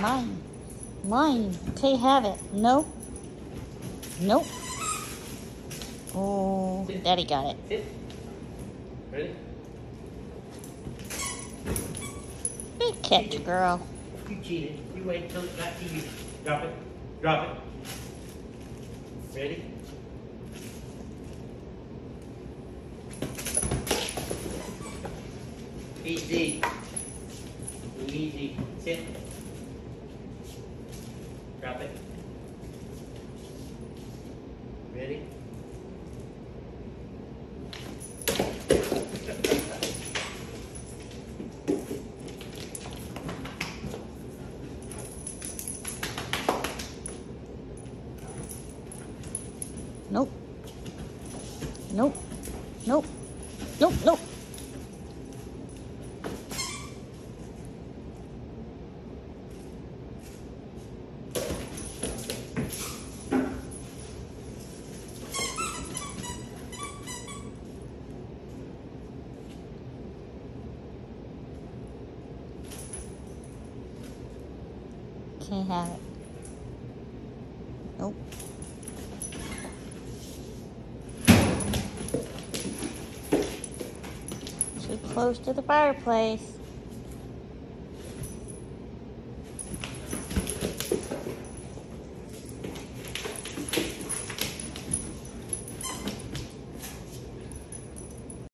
Mine. Mine. Okay, have it. Nope. Nope. Oh, Daddy got it. Sit. Ready? Good catch, girl. You cheated. You wait until it got to you. Drop it. Drop it. Ready? Easy. Easy. Sit. Drop. Ready? Nope. Nope. Nope. Nope. Nope. Can't have it. Nope. Too close to the fireplace.